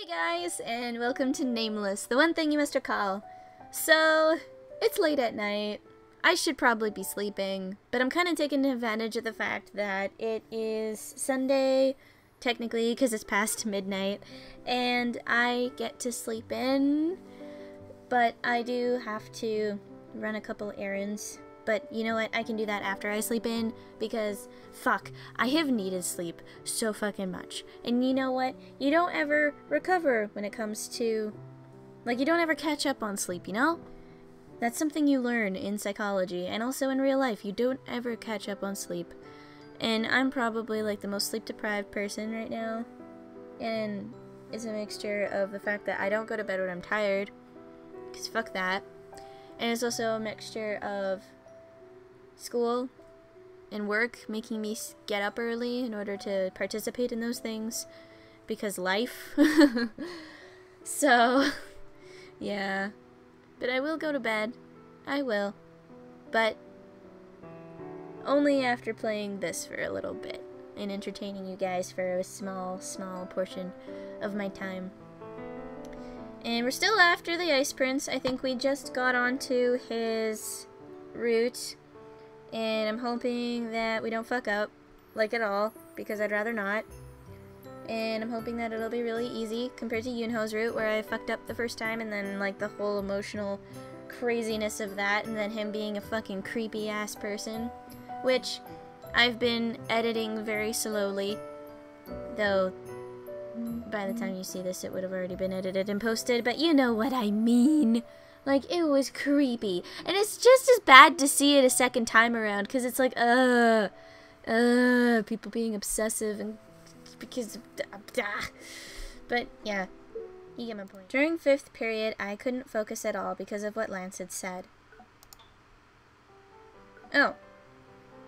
Hey guys, and welcome to Nameless, the one thing you must recall. So, it's late at night. I should probably be sleeping, but I'm kind of taking advantage of the fact that it is Sunday, technically, because it's past midnight, and I get to sleep in, but I do have to run a couple errands. But you know what? I can do that after I sleep in because fuck, I have needed sleep so fucking much. And you know what? You don't ever recover when it comes to like you don't ever catch up on sleep, you know? That's something you learn in psychology and also in real life. You don't ever catch up on sleep. And I'm probably like the most sleep deprived person right now. And it's a mixture of the fact that I don't go to bed when I'm tired. Because fuck that. And it's also a mixture of school and work making me get up early in order to participate in those things because life. so, yeah. But I will go to bed. I will. But only after playing this for a little bit and entertaining you guys for a small, small portion of my time. And we're still after the Ice Prince. I think we just got onto his route and I'm hoping that we don't fuck up, like at all, because I'd rather not. And I'm hoping that it'll be really easy compared to Yeonho's route, where I fucked up the first time, and then, like, the whole emotional craziness of that, and then him being a fucking creepy-ass person. Which, I've been editing very slowly, though by the time you see this, it would have already been edited and posted, but you know what I mean. Like, it was creepy. And it's just as bad to see it a second time around, because it's like, uh, uh, people being obsessive and because of, uh, but yeah, you get my point. During fifth period, I couldn't focus at all because of what Lance had said. Oh.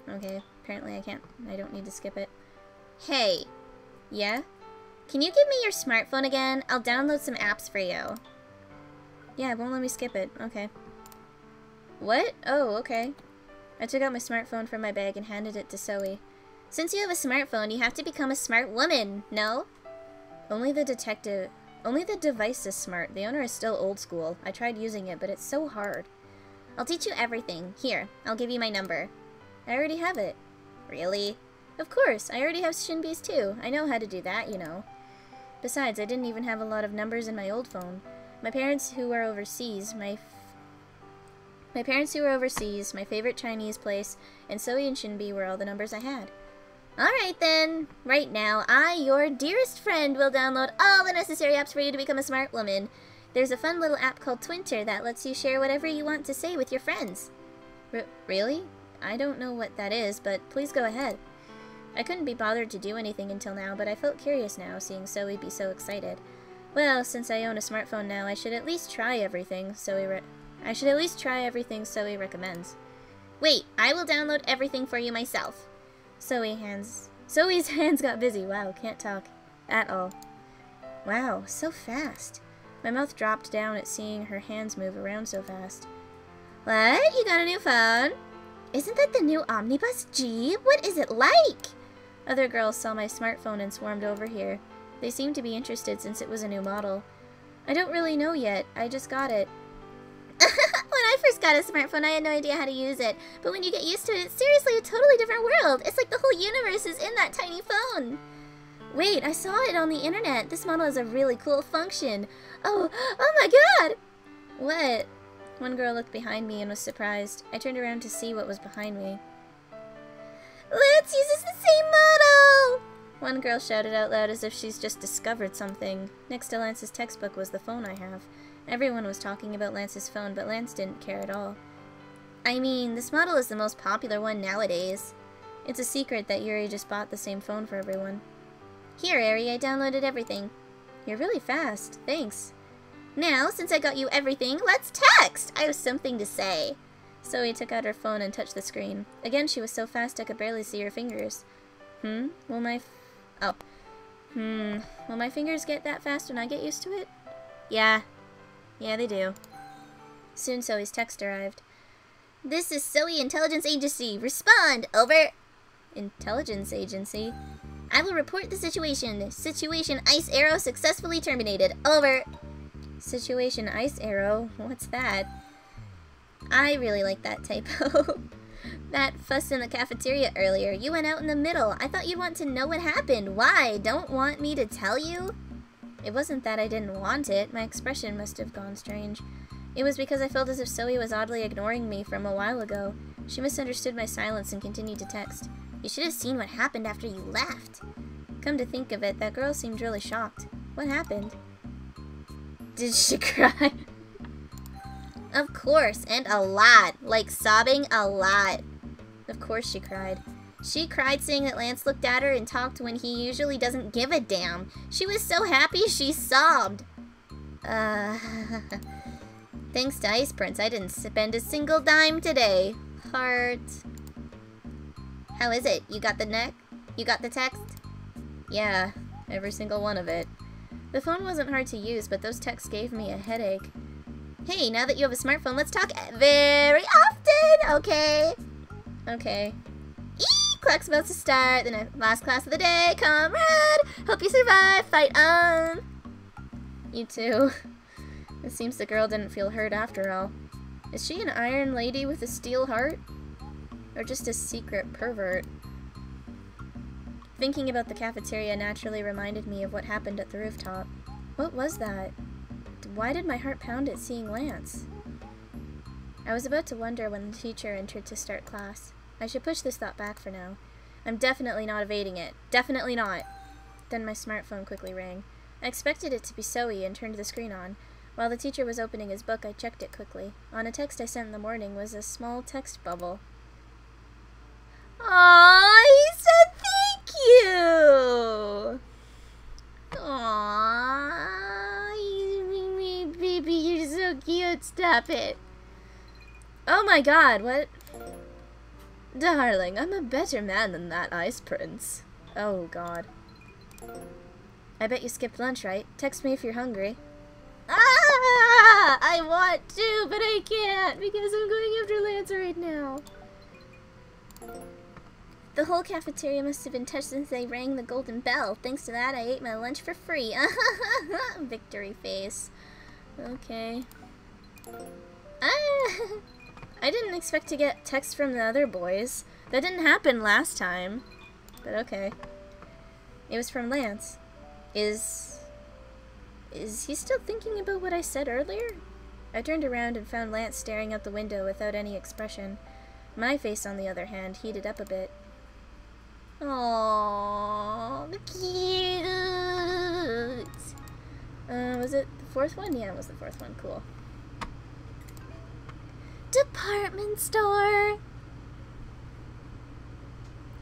Okay, apparently I can't, I don't need to skip it. Hey. Yeah? Can you give me your smartphone again? I'll download some apps for you. Yeah, it won't let me skip it. Okay. What? Oh, okay. I took out my smartphone from my bag and handed it to Zoe. Since you have a smartphone, you have to become a smart woman, no? Only the detective... Only the device is smart. The owner is still old school. I tried using it, but it's so hard. I'll teach you everything. Here, I'll give you my number. I already have it. Really? Of course, I already have Shinbi's too. I know how to do that, you know. Besides, I didn't even have a lot of numbers in my old phone. My parents who were overseas, my my parents who were overseas, my favorite Chinese place, and Zoe and Shinbi were all the numbers I had. Alright then, right now, I, your dearest friend, will download all the necessary apps for you to become a smart woman. There's a fun little app called Twinter that lets you share whatever you want to say with your friends. R really? I don't know what that is, but please go ahead. I couldn't be bothered to do anything until now, but I felt curious now, seeing Zoe be so excited. Well, since I own a smartphone now, I should at least try everything, so we I should at least try everything Zoe recommends. Wait, I will download everything for you myself. Zoe hands... Zoe's hands got busy. Wow, can't talk at all. Wow, so fast. My mouth dropped down at seeing her hands move around so fast. What? You got a new phone? Isn't that the new Omnibus G? What is it like? Other girls saw my smartphone and swarmed over here. They seemed to be interested since it was a new model. I don't really know yet. I just got it. when I first got a smartphone, I had no idea how to use it. But when you get used to it, it's seriously a totally different world. It's like the whole universe is in that tiny phone. Wait, I saw it on the internet. This model has a really cool function. Oh, oh my god! What? One girl looked behind me and was surprised. I turned around to see what was behind me. Let's use the same model! One girl shouted out loud as if she's just discovered something. Next to Lance's textbook was the phone I have. Everyone was talking about Lance's phone, but Lance didn't care at all. I mean, this model is the most popular one nowadays. It's a secret that Yuri just bought the same phone for everyone. Here, Ari, I downloaded everything. You're really fast. Thanks. Now, since I got you everything, let's text! I have something to say. Zoe took out her phone and touched the screen. Again, she was so fast I could barely see her fingers. Hmm? Will my Oh. Hmm. Will my fingers get that fast when I get used to it? Yeah. Yeah, they do. Soon Zoe's text arrived. This is Zoe Intelligence Agency. Respond. Over. Intelligence Agency? I will report the situation. Situation Ice Arrow successfully terminated. Over. Situation Ice Arrow? What's that? I really like that typo. that fuss in the cafeteria earlier. You went out in the middle. I thought you'd want to know what happened. Why? Don't want me to tell you? It wasn't that I didn't want it. My expression must have gone strange. It was because I felt as if Zoe was oddly ignoring me from a while ago. She misunderstood my silence and continued to text. You should have seen what happened after you left. Come to think of it, that girl seemed really shocked. What happened? Did she cry? of course, and a lot. Like sobbing a lot. Of course she cried. She cried seeing that Lance looked at her and talked when he usually doesn't give a damn. She was so happy she sobbed. Uh... Thanks to Ice Prince, I didn't spend a single dime today. Heart. How is it? You got the neck? You got the text? Yeah, every single one of it. The phone wasn't hard to use, but those texts gave me a headache. Hey, now that you have a smartphone, let's talk very often, okay? Okay. Clock's about to start. The last class of the day. Comrade! Hope you survive. Fight on! You too. It seems the girl didn't feel hurt after all. Is she an iron lady with a steel heart? Or just a secret pervert? Thinking about the cafeteria naturally reminded me of what happened at the rooftop. What was that? Why did my heart pound at seeing Lance? I was about to wonder when the teacher entered to start class. I should push this thought back for now. I'm definitely not evading it. Definitely not. Then my smartphone quickly rang. I expected it to be Zoe and turned the screen on. While the teacher was opening his book, I checked it quickly. On a text I sent in the morning was a small text bubble. Aww, he said thank you! Aww, baby, you're so cute. Stop it. Oh my god, what? Darling, I'm a better man than that ice prince. Oh god. I bet you skipped lunch, right? Text me if you're hungry. Ah! I want to, but I can't because I'm going after Lance right now. The whole cafeteria must have been touched since they rang the golden bell. Thanks to that, I ate my lunch for free. Victory face. Okay. Ah! I didn't expect to get text from the other boys. That didn't happen last time. But okay. It was from Lance. Is is he still thinking about what I said earlier? I turned around and found Lance staring out the window without any expression. My face, on the other hand, heated up a bit. Aww, cute. Uh, was it the fourth one? Yeah, it was the fourth one. Cool. Department store.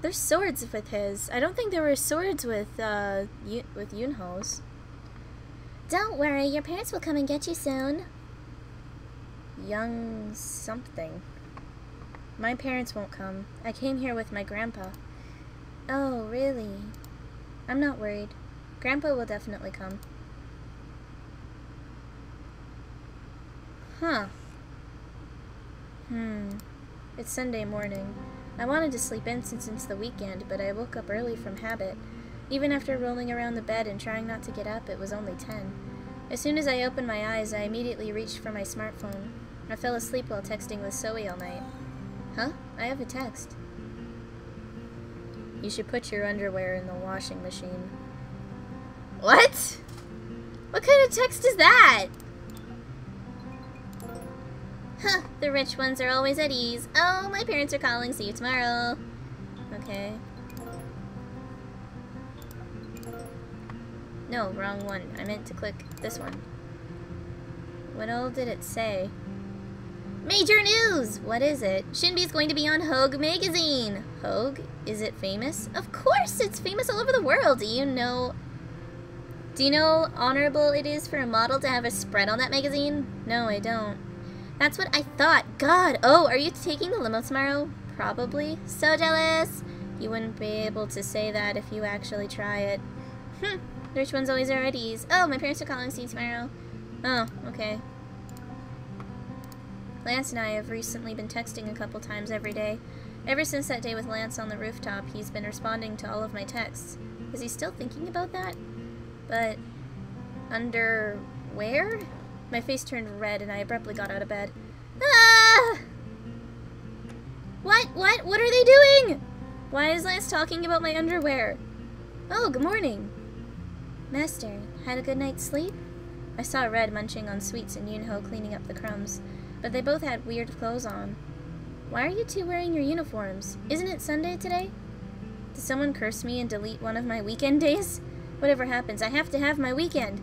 There's swords with his. I don't think there were swords with uh with Yeonho's. Don't worry, your parents will come and get you soon. Young something. My parents won't come. I came here with my grandpa. Oh, really? I'm not worried. Grandpa will definitely come. Huh. Hmm. It's Sunday morning. I wanted to sleep in since it's the weekend, but I woke up early from habit. Even after rolling around the bed and trying not to get up, it was only 10. As soon as I opened my eyes, I immediately reached for my smartphone. I fell asleep while texting with Zoe all night. Huh? I have a text. You should put your underwear in the washing machine. What? What kind of text is that? Huh, the rich ones are always at ease. Oh, my parents are calling. See you tomorrow. Okay. No, wrong one. I meant to click this one. What all did it say? Major news! What is it? Shinbi's going to be on Hogue magazine. Hogue? Is it famous? Of course it's famous all over the world. Do you know... Do you know honorable it is for a model to have a spread on that magazine? No, I don't. That's what I thought. God! Oh, are you taking the limo tomorrow? Probably. So jealous! You wouldn't be able to say that if you actually try it. Hm. Which one's always are at ease? Oh, my parents are calling you tomorrow. Oh, okay. Lance and I have recently been texting a couple times every day. Ever since that day with Lance on the rooftop, he's been responding to all of my texts. Is he still thinking about that? But underwear? My face turned red and I abruptly got out of bed. Ah! What? What? What are they doing? Why is Lance talking about my underwear? Oh, good morning. Master, had a good night's sleep? I saw Red munching on sweets and Yeonho cleaning up the crumbs, but they both had weird clothes on. Why are you two wearing your uniforms? Isn't it Sunday today? Did someone curse me and delete one of my weekend days? Whatever happens, I have to have my weekend.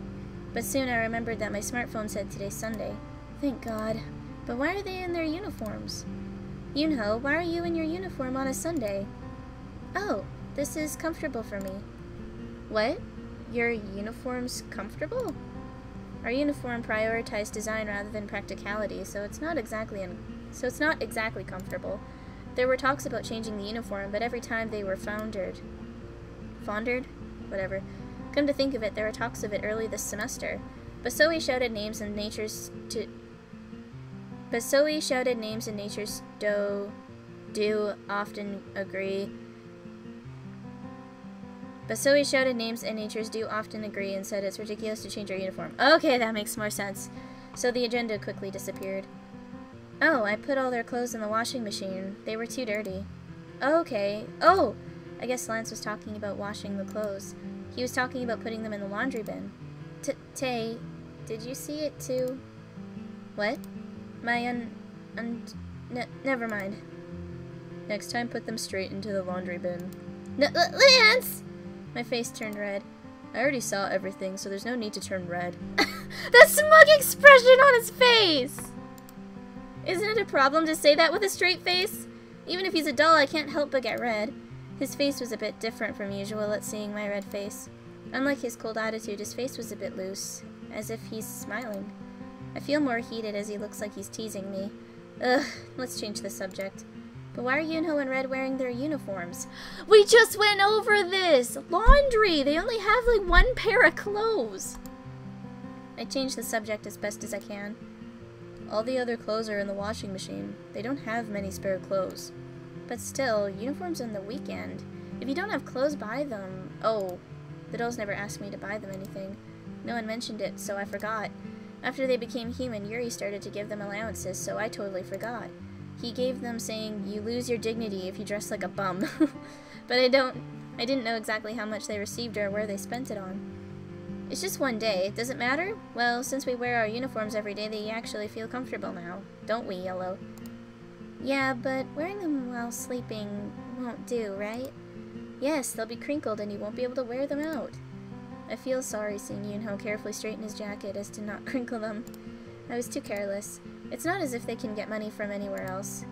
But soon I remembered that my smartphone said today's Sunday. Thank God. But why are they in their uniforms? Yeonho, why are you in your uniform on a Sunday? Oh, this is comfortable for me. What? Your uniform's comfortable? Our uniform prioritized design rather than practicality, so it's not exactly so it's not exactly comfortable. There were talks about changing the uniform, but every time they were foundered. Foundered? Whatever. Come to think of it, there were talks of it early this semester. Basoi shouted names and nature's to Basoi shouted names and nature's do do often agree but Zoe shouted names and natures do often agree and said it's ridiculous to change our uniform. Okay, that makes more sense. So the agenda quickly disappeared. Oh, I put all their clothes in the washing machine. They were too dirty. Okay. Oh! I guess Lance was talking about washing the clothes. He was talking about putting them in the laundry bin. T Tei, did you see it too? What? My un... un... never mind. Next time, put them straight into the laundry bin. N Lance! My face turned red. I already saw everything, so there's no need to turn red. the smug expression on his face! Isn't it a problem to say that with a straight face? Even if he's a doll, I can't help but get red. His face was a bit different from usual at seeing my red face. Unlike his cold attitude, his face was a bit loose, as if he's smiling. I feel more heated as he looks like he's teasing me. Ugh, let's change the subject. But why are Yeonho and Red wearing their uniforms? We just went over this! Laundry! They only have like one pair of clothes! I change the subject as best as I can. All the other clothes are in the washing machine. They don't have many spare clothes. But still, uniforms on the weekend. If you don't have clothes, buy them. Oh, the dolls never asked me to buy them anything. No one mentioned it, so I forgot. After they became human, Yuri started to give them allowances, so I totally forgot. He gave them saying, you lose your dignity if you dress like a bum. but I don't, I didn't know exactly how much they received or where they spent it on. It's just one day. Does it matter? Well, since we wear our uniforms every day, they actually feel comfortable now. Don't we, Yellow? Yeah, but wearing them while sleeping won't do, right? Yes, they'll be crinkled and you won't be able to wear them out. I feel sorry seeing Yeonho carefully straighten his jacket as to not crinkle them. I was too careless. It's not as if they can get money from anywhere else.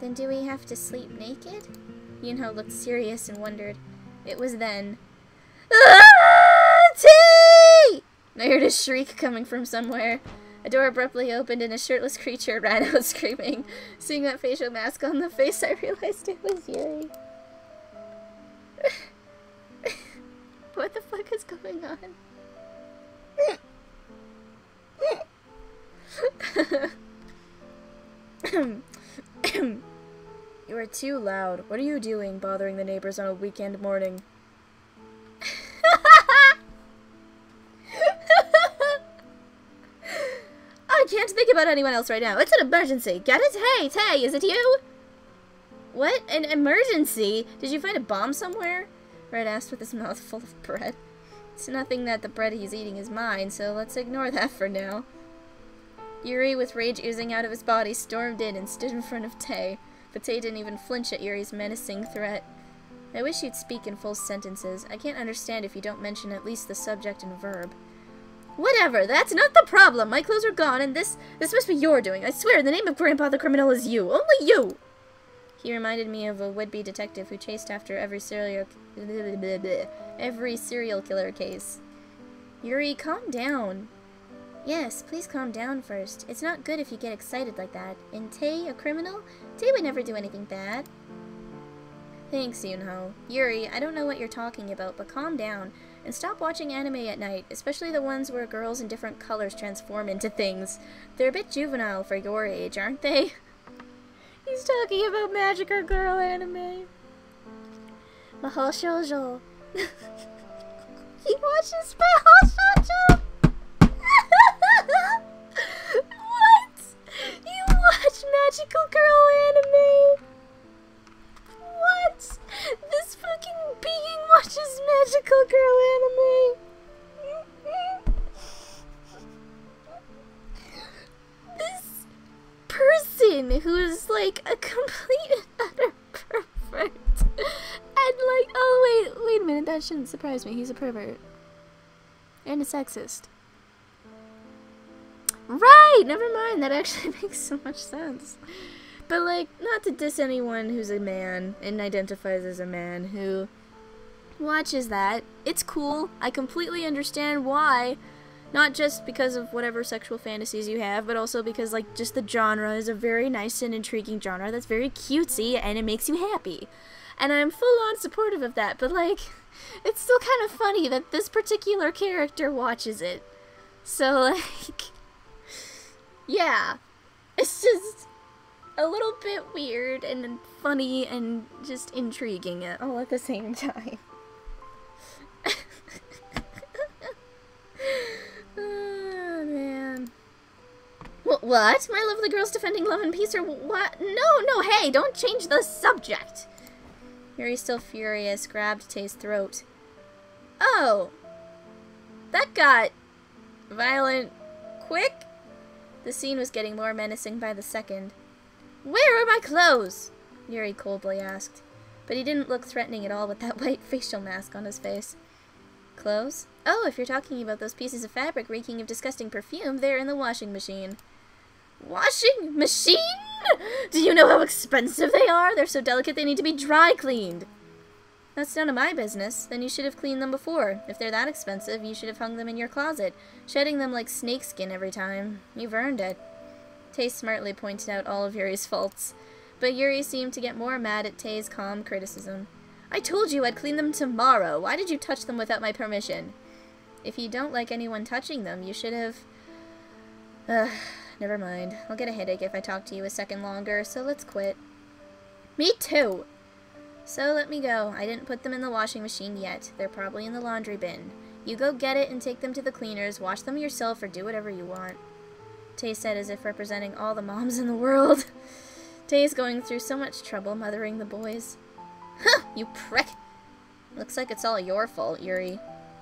Then do we have to sleep naked? Yeonho looked serious and wondered. It was then. Ah! T! I heard a shriek coming from somewhere. A door abruptly opened and a shirtless creature ran out screaming. Seeing that facial mask on the face, I realized it was Yuri. what the fuck is going on? you are too loud. What are you doing, bothering the neighbors on a weekend morning? About anyone else right now. It's an emergency. Get it? Hey, Tei, is it you? What? An emergency? Did you find a bomb somewhere? Red asked with his mouth full of bread. It's nothing that the bread he's eating is mine, so let's ignore that for now. Yuri, with rage oozing out of his body, stormed in and stood in front of Tei, but Tei didn't even flinch at Yuri's menacing threat. I wish you'd speak in full sentences. I can't understand if you don't mention at least the subject and verb. Whatever, that's not the problem. My clothes are gone, and this this must be your doing. I swear, the name of Grandpa the criminal is you. Only you! He reminded me of a would-be detective who chased after every serial every serial killer case. Yuri, calm down. Yes, please calm down first. It's not good if you get excited like that. And Tei, a criminal? Tei would never do anything bad. Thanks, Yeonho. Yuri, I don't know what you're talking about, but calm down. And stop watching anime at night, especially the ones where girls in different colors transform into things. They're a bit juvenile for your age, aren't they? He's talking about magical girl anime. Mahou Shoujo. he watches hot shot What? You watch magical girl shouldn't surprise me. He's a pervert. And a sexist. Right, never mind. That actually makes so much sense. But like, not to diss anyone who's a man and identifies as a man who watches that. It's cool. I completely understand why. Not just because of whatever sexual fantasies you have, but also because like just the genre is a very nice and intriguing genre that's very cutesy and it makes you happy. And I'm full on supportive of that, but like it's still kind of funny that this particular character watches it. So like yeah. It's just a little bit weird and funny and just intriguing all at the same time. oh, man. What? What? My lovely girl's defending love and peace or what? No, no, hey, don't change the subject. Yuri, still furious, grabbed Tei's throat. Oh. That got violent quick? The scene was getting more menacing by the second. Where are my clothes? Yuri coldly asked. But he didn't look threatening at all with that white facial mask on his face. Clothes? Oh, if you're talking about those pieces of fabric reeking of disgusting perfume, they're in the washing machine. Washing machine? Do you know how expensive they are? They're so delicate they need to be dry cleaned. That's none of my business. Then you should have cleaned them before. If they're that expensive, you should have hung them in your closet, shedding them like snakeskin every time. You've earned it. Tei smartly pointed out all of Yuri's faults, but Yuri seemed to get more mad at Tei's calm criticism. I told you I'd clean them tomorrow. Why did you touch them without my permission? If you don't like anyone touching them, you should have... Ugh, never mind. I'll get a headache if I talk to you a second longer, so let's quit. Me too! So let me go. I didn't put them in the washing machine yet. They're probably in the laundry bin. You go get it and take them to the cleaners, wash them yourself, or do whatever you want. Tei said as if representing all the moms in the world. Tei's going through so much trouble mothering the boys. Huh, you prick! Looks like it's all your fault, Yuri.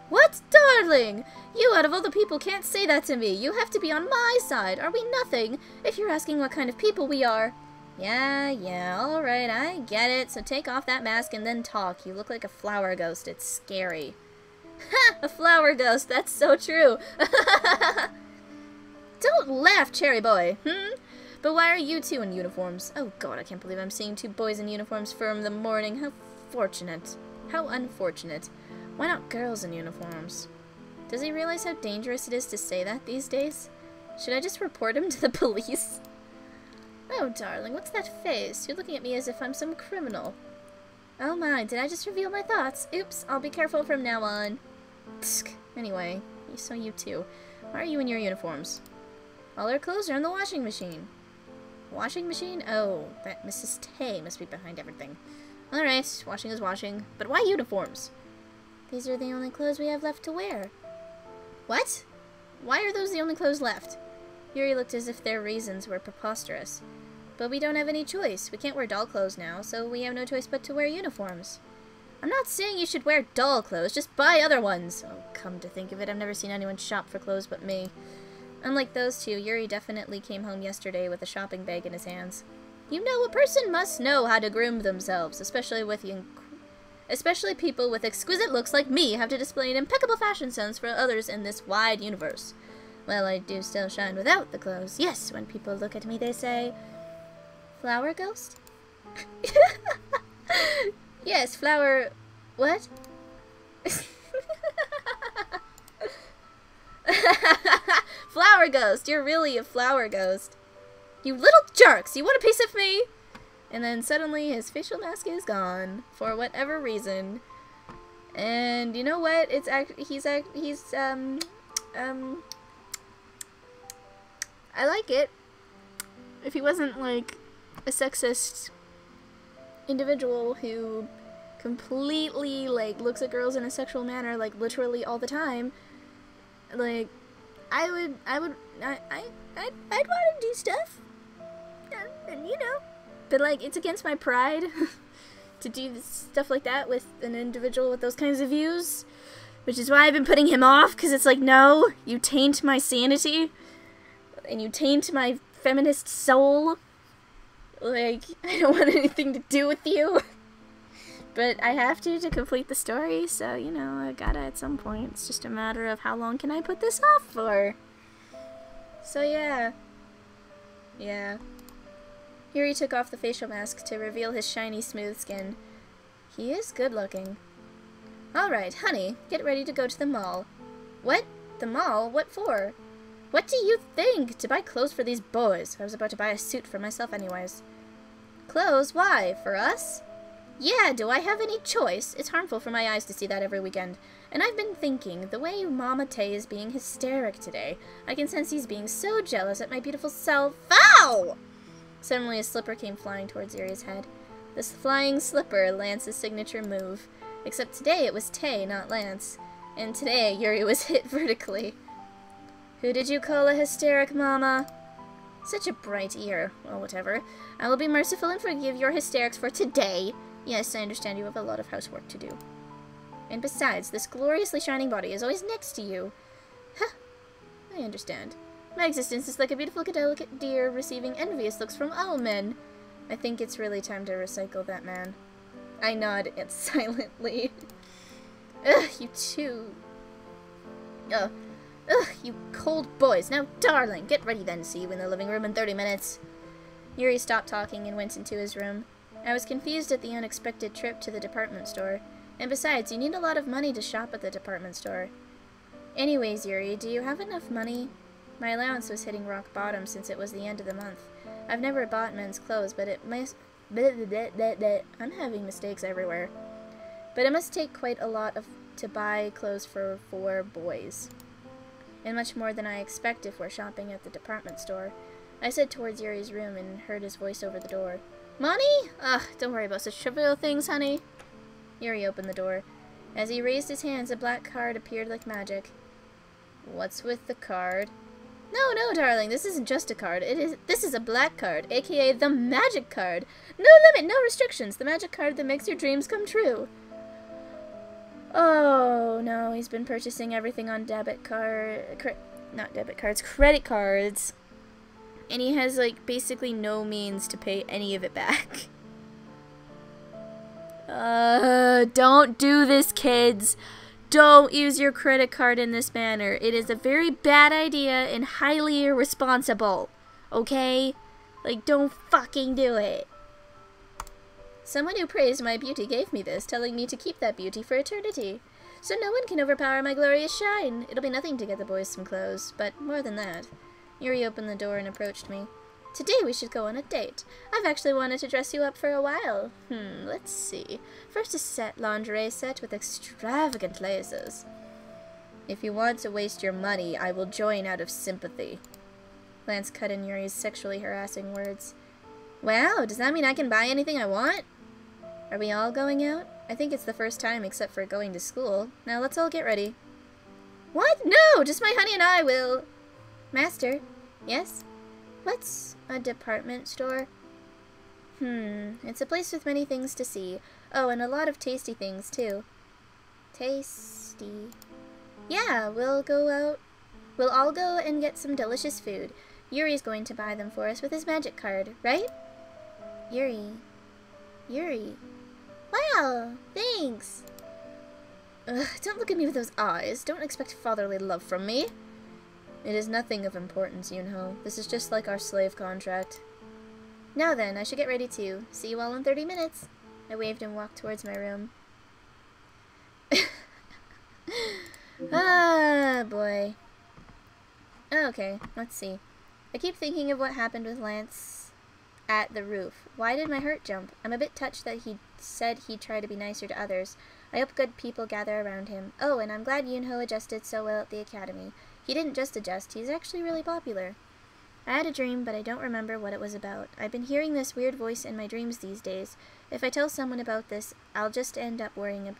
What, darling? You, out of all the people, can't say that to me. You have to be on my side. Are we nothing? If you're asking what kind of people we are. Yeah, yeah, alright, I get it. So take off that mask and then talk. You look like a flower ghost. It's scary. Ha! A flower ghost. That's so true. Don't laugh, cherry boy. Hmm? But why are you two in uniforms? Oh god, I can't believe I'm seeing two boys in uniforms from the morning. How fortunate. How unfortunate. Why not girls in uniforms? Does he realize how dangerous it is to say that these days? Should I just report him to the police? Oh, darling, what's that face? You're looking at me as if I'm some criminal. Oh my, did I just reveal my thoughts? Oops, I'll be careful from now on. Tsk. Anyway, so you too. Why are you in your uniforms? All our clothes are in the washing machine. Washing machine? Oh, that Mrs. Tei must be behind everything. Alright, washing is washing. But why uniforms? These are the only clothes we have left to wear. What? Why are those the only clothes left? Yuri looked as if their reasons were preposterous. But we don't have any choice. We can't wear doll clothes now, so we have no choice but to wear uniforms. I'm not saying you should wear doll clothes, just buy other ones. Oh, come to think of it, I've never seen anyone shop for clothes but me. Unlike those two, Yuri definitely came home yesterday with a shopping bag in his hands. You know, a person must know how to groom themselves, especially with especially people with exquisite looks like me have to display an impeccable fashion sense for others in this wide universe. Well, I do still shine without the clothes. Yes, when people look at me, they say, Flower ghost? yes, flower... What? flower ghost! You're really a flower ghost. You little jerks! You want a piece of me? And then suddenly his facial mask is gone. For whatever reason. And you know what? It's act he's act he's um um I like it. If he wasn't like a sexist individual who completely like looks at girls in a sexual manner like literally all the time, like I would I would I I I'd, I'd want to do stuff. And, and you know, but like it's against my pride to do stuff like that with an individual with those kinds of views. Which is why I've been putting him off, because it's like, no, you taint my sanity. And you taint my feminist soul. Like, I don't want anything to do with you. but I have to to complete the story, so, you know, I gotta at some point. It's just a matter of how long can I put this off for. So, yeah. Yeah. Yuri took off the facial mask to reveal his shiny, smooth skin. He is good looking. Alright, honey, get ready to go to the mall. What? The mall? What for? What do you think? To buy clothes for these boys. I was about to buy a suit for myself anyways. Clothes? Why? For us? Yeah, do I have any choice? It's harmful for my eyes to see that every weekend. And I've been thinking, the way Mama Tei is being hysteric today, I can sense he's being so jealous at my beautiful self. Ow! Suddenly a slipper came flying towards Yuri's head. This flying slipper, Lance's signature move. Except today it was Tei, not Lance. And today Yuri was hit vertically. Who did you call a hysteric, Mama? Such a bright ear. Well, whatever. I will be merciful and forgive your hysterics for today. Yes, I understand you have a lot of housework to do. And besides, this gloriously shining body is always next to you. Huh. I understand. My existence is like a beautiful, delicate deer receiving envious looks from all men. I think it's really time to recycle that man. I nod it silently. Ugh, you two. Ugh. Ugh, you cold boys. Now, darling, get ready then. See you in the living room in 30 minutes. Yuri stopped talking and went into his room. I was confused at the unexpected trip to the department store. And besides, you need a lot of money to shop at the department store. Anyways, Yuri, do you have enough money? My allowance was hitting rock bottom since it was the end of the month. I've never bought men's clothes, but it must I'm having mistakes everywhere. But it must take quite a lot of to buy clothes for four boys. And much more than I expect if we're shopping at the department store. I said towards Yuri's room and heard his voice over the door. Money? Ugh, don't worry about such trivial things, honey. Yuri opened the door. As he raised his hands, a black card appeared like magic. What's with the card? No, no, darling, this isn't just a card. It is. This is a black card, aka the magic card. No limit, no restrictions. The magic card that makes your dreams come true. Oh, no, he's been purchasing everything on debit card... not debit cards, credit cards. And he has, like, basically no means to pay any of it back. Uh, don't do this, kids. Don't use your credit card in this manner. It is a very bad idea and highly irresponsible. Okay? Like, don't fucking do it. Someone who praised my beauty gave me this, telling me to keep that beauty for eternity. So no one can overpower my glorious shine. It'll be nothing to get the boys some clothes, but more than that. Yuri opened the door and approached me. Today we should go on a date. I've actually wanted to dress you up for a while. Hmm, let's see. First a set lingerie set with extravagant lasers. If you want to waste your money, I will join out of sympathy. Lance cut in Yuri's sexually harassing words. Wow, does that mean I can buy anything I want? Are we all going out? I think it's the first time except for going to school. Now let's all get ready. What? No, just my honey and I will... Master? Yes? What's a department store? Hmm, it's a place with many things to see. Oh, and a lot of tasty things, too. Tasty. Yeah, we'll go out. We'll all go and get some delicious food. Yuri's going to buy them for us with his magic card, right? Yuri. Yuri. Wow, thanks. Ugh, don't look at me with those eyes. Don't expect fatherly love from me. It is nothing of importance, Yeonho. This is just like our slave contract. Now then, I should get ready too. See you all in 30 minutes. I waved and walked towards my room. ah, boy. Okay, let's see. I keep thinking of what happened with Lance at the roof. Why did my heart jump? I'm a bit touched that he said he'd try to be nicer to others. I hope good people gather around him. Oh, and I'm glad Yeonho adjusted so well at the academy. He didn't just adjust, he's actually really popular. I had a dream, but I don't remember what it was about. I've been hearing this weird voice in my dreams these days. If I tell someone about this, I'll just end up worrying,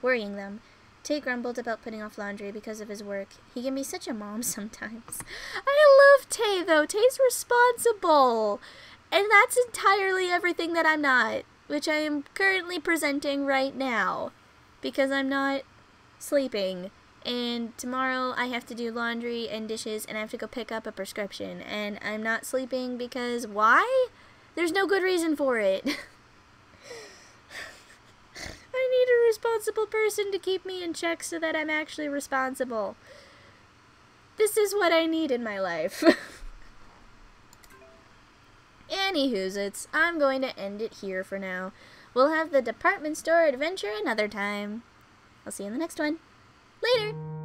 worrying them. Tei grumbled about putting off laundry because of his work. He can be such a mom sometimes. I love Tei, though. Tei's responsible. And that's entirely everything that I'm not, which I am currently presenting right now. Because I'm not sleeping. And tomorrow I have to do laundry and dishes and I have to go pick up a prescription. And I'm not sleeping because why? There's no good reason for it. I need a responsible person to keep me in check so that I'm actually responsible. This is what I need in my life. Anywho's it's I'm going to end it here for now. We'll have the department store adventure another time. I'll see you in the next one. Later!